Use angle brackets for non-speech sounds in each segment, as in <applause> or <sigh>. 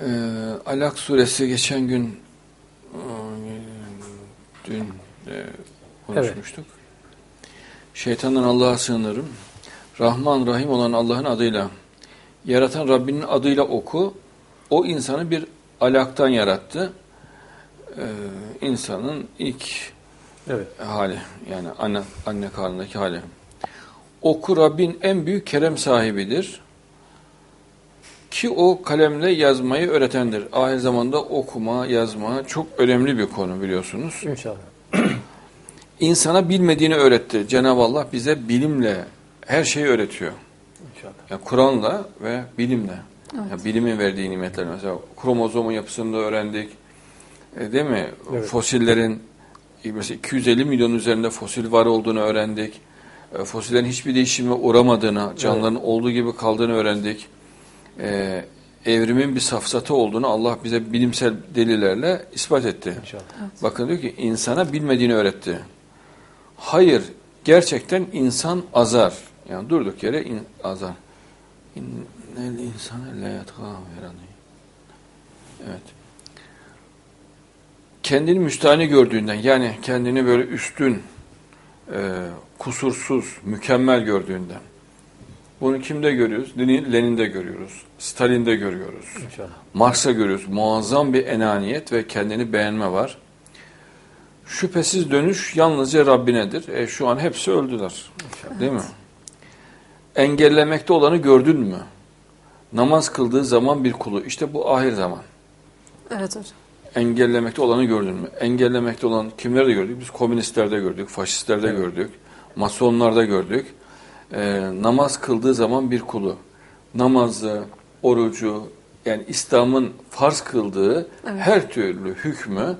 Ee, Alak suresi geçen gün e, dün e, konuşmuştuk. Şeytandan Allah'a sığınırım. Rahman Rahim olan Allah'ın adıyla yaratan Rabbinin adıyla oku. O insanı bir alaktan yarattı. Ee, insanın ilk Evet. hali yani anne, anne karnındaki hali. Oku Rabbin en büyük kerem sahibidir. Ki o kalemle yazmayı öğretendir. Ahir zamanda okuma, yazma çok önemli bir konu biliyorsunuz. İnşallah. <clears throat> İnsana bilmediğini öğretti. Cenab-ı Allah bize bilimle her şeyi öğretiyor. İnşallah. Yani Kur'an'la ve bilimle. Evet. Yani bilimin verdiği nimetler mesela kromozomun yapısını da öğrendik. E, değil mi? Evet. Fosillerin mesela 250 milyon üzerinde fosil var olduğunu öğrendik. E, fosillerin hiçbir değişime uğramadığını, canlıların olduğu gibi kaldığını öğrendik. E, evrimin bir safsatı olduğunu Allah bize bilimsel delillerle ispat etti. İnşallah. Bakın diyor ki insana bilmediğini öğretti. Hayır, gerçekten insan azar. Yani durduk yere in, azar. İnnel insane Evet. Kendini müstahane gördüğünden yani kendini böyle üstün, e, kusursuz, mükemmel gördüğünden. Bunu kimde görüyoruz? Lenin- Lenin'de görüyoruz. Stalin'de görüyoruz. İnşallah. Marx'a görüyoruz. Muazzam bir enaniyet ve kendini beğenme var. Şüphesiz dönüş yalnızca Rabbinedir. E, şu an hepsi öldüler. Değil mi? Engellemekte olanı gördün mü? Namaz kıldığı zaman bir kulu. İşte bu ahir zaman. Evet hocam. Engellemekte olanı gördün mü? Engellemekte olan kimleri de gördük? Biz komünistlerde gördük, faşistlerde Evet. gördük, masonlarda gördük. E, namaz kıldığı zaman bir kulu. Namazı, orucu, yani İslam'ın farz kıldığı Evet. her türlü hükmü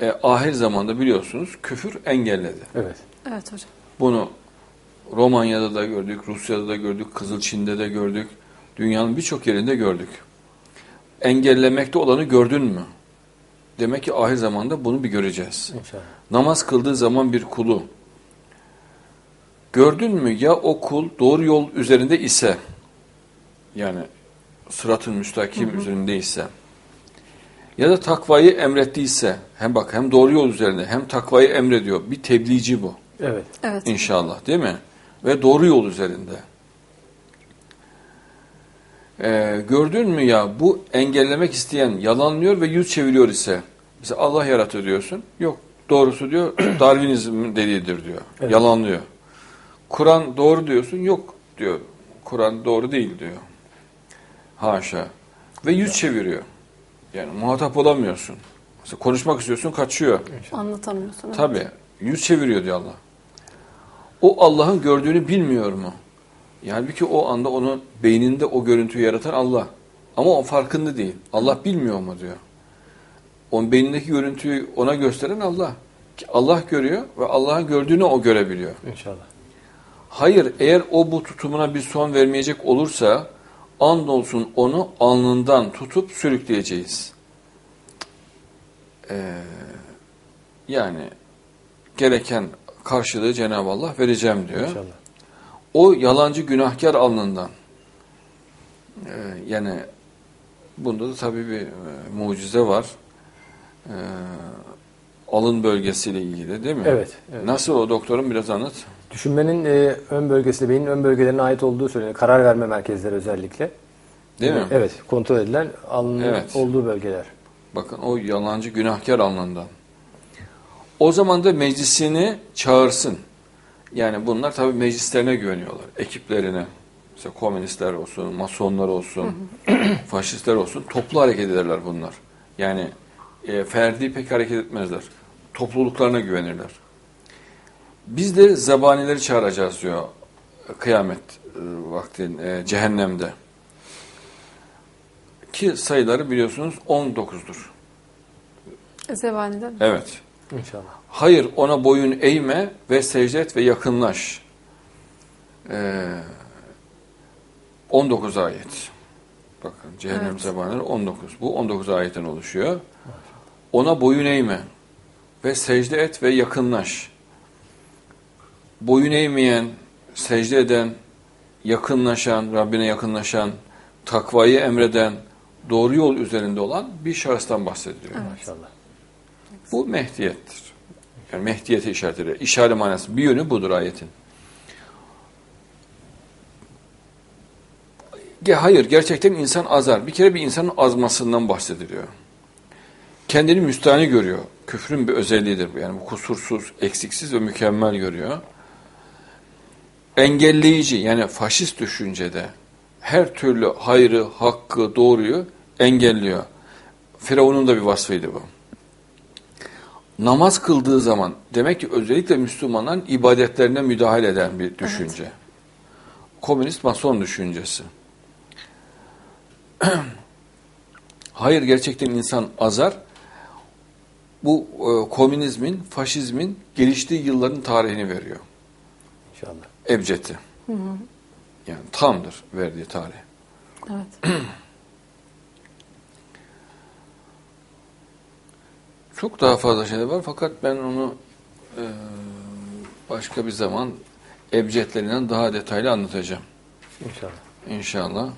e, ahir zamanda biliyorsunuz küfür engelledi. Evet. Evet hocam. Bunu Romanya'da da gördük, Rusya'da da gördük, Kızılçin'de de gördük. Dünyanın birçok yerinde gördük. Engellemekte olanı gördün mü? Demek ki ahir zamanda bunu bir göreceğiz. İnşallah. Namaz kıldığı zaman bir kulu. Gördün mü ya o kul doğru yol üzerinde ise yani sıratın müstakim üzerinde ise ya da takvayı emrettiyse hem bak hem doğru yol üzerinde hem takvayı emrediyor. Bir tebliğci bu. Evet. Evet. İnşallah değil mi? Ve doğru yol üzerinde. Ee, gördün mü ya bu engellemek isteyen yalanlıyor ve yüz çeviriyor ise mesela Allah yarattı diyorsun. Yok doğrusu diyor <clears throat> Darwinizm dediğidir diyor. Evet. Yalanlıyor. Kur'an doğru diyorsun. Yok diyor. Kur'an doğru değil diyor. Haşa. Ve yüz çeviriyor. Yani muhatap olamıyorsun. Mesela konuşmak istiyorsun kaçıyor. Anlatamıyorsun. evet. Tabii. Yüz çeviriyor diyor Allah. O Allah'ın gördüğünü bilmiyor mu? Yani ki o anda onun beyninde o görüntüyü yaratan Allah. Ama o farkında değil. Allah bilmiyor mu diyor. Onun beynindeki görüntüyü ona gösteren Allah. Ki Allah görüyor ve Allah'ın gördüğünü o görebiliyor. İnşallah. Hayır eğer o bu tutumuna bir son vermeyecek olursa andolsun onu alnından tutup sürükleyeceğiz. Ee, yani gereken karşılığı Cenab-ı Allah vereceğim diyor. İnşallah. O yalancı günahkar alnından. Ee, yani bunda da tabii bir e, mucize var. Ee, alın bölgesiyle ilgili değil mi? Evet. evet. Nasıl o doktorum biraz anlat. Düşünmenin e, ön bölgesi, beynin ön bölgelerine ait olduğu söyleniyor. Karar verme merkezleri özellikle. Değil mi? Evet. Kontrol edilen alnın Evet. olduğu bölgeler. Bakın o yalancı günahkar alnından. O zaman da meclisini çağırsın. Yani bunlar tabii meclislerine güveniyorlar. Ekiplerine. Mesela komünistler olsun, masonlar olsun, <clears throat> faşistler olsun. Toplu hareket ederler bunlar. Yani e, ferdi pek hareket etmezler. Topluluklarına güvenirler. Biz de zebanileri çağıracağız diyor kıyamet e, vaktin e, cehennemde. Ki sayıları biliyorsunuz 19'dur. Zebani'de mi? Evet. İnşallah. Hayır ona boyun eğme ve secde et ve yakınlaş. Ee, 19 ayet. Bakın cehennem Evet. zebanileri 19. Bu 19 ayetten oluşuyor. Ona boyun eğme ve secde et ve yakınlaş. Boyun eğmeyen, secde eden, yakınlaşan, Rabbine yakınlaşan, takvayı emreden, doğru yol üzerinde olan bir şahıstan bahsediliyor. Maşallah. Bu Mehdiyettir. Yani Mehdiyete işaret ediyor. İşare manası. Bir yönü budur ayetin. Ge- Hayır, gerçekten insan azar. Bir kere bir insanın azmasından bahsediliyor. Kendini müstahni görüyor. Küfrün bir özelliğidir bu. Yani bu kusursuz, eksiksiz ve mükemmel görüyor. Engelleyici, yani faşist düşüncede her türlü hayrı, hakkı, doğruyu engelliyor. Firavun'un da bir vasfıydı bu namaz kıldığı zaman demek ki özellikle Müslümanların ibadetlerine müdahale eden bir düşünce. Komünist mason düşüncesi. <clears throat> Hayır gerçekten insan azar. Bu e, komünizmin, faşizmin geliştiği yılların tarihini veriyor. İnşallah. Ebced'i. Yani tamdır verdiği tarih. Evet. <clears throat> Çok daha fazla şey var fakat ben onu e, başka bir zaman ebcedlerinden daha detaylı anlatacağım. İnşallah. İnşallah.